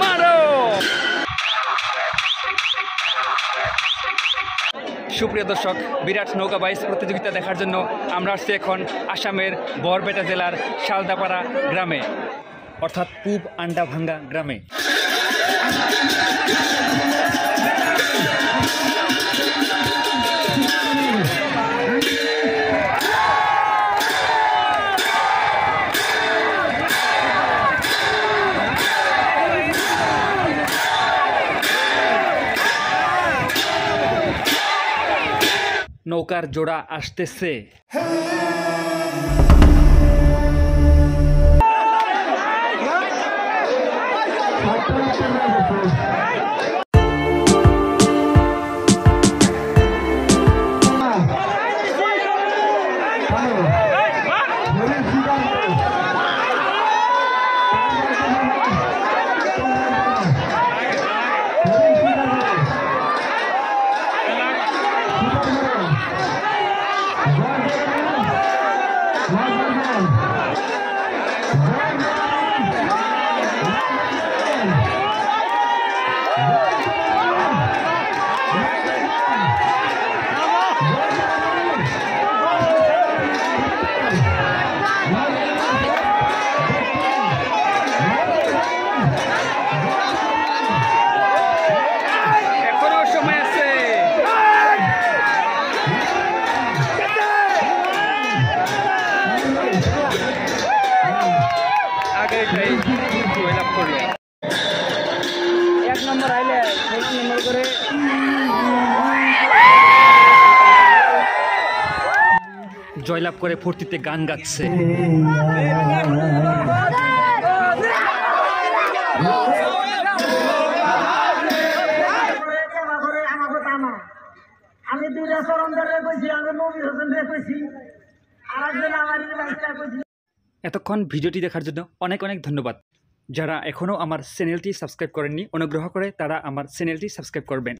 মারো! সুপ্রিয় দর্শক, বিরাট নৌকা বাইস প্রতিযোগিতা দেখার জন্য আমরা আসছি এখন আসামের বরপেটা জেলার শালদাপাড়া গ্রামে, অর্থাৎ পূব আন্ডাভাঙ্গা গ্রামে। নৌকার জোড়া আসতেছে। এখনও আগে জয়লাভ করল। এক নম্বর আইলে এক নম্বর করে। জয়লাভ করে ফুর্তিতে গান গাচ্ছে। আমি দুইটা চরণ ধরে কইছি আমি নবী হোসেন রে কইছি আর একজন আমার কইছি। এতক্ষণ ভিডিওটি দেখার জন্য অনেক অনেক ধন্যবাদ। যারা এখনও আমার চ্যানেলটি সাবস্ক্রাইব করেননি, অনুগ্রহ করে তারা আমার চ্যানেলটি সাবস্ক্রাইব করবেন।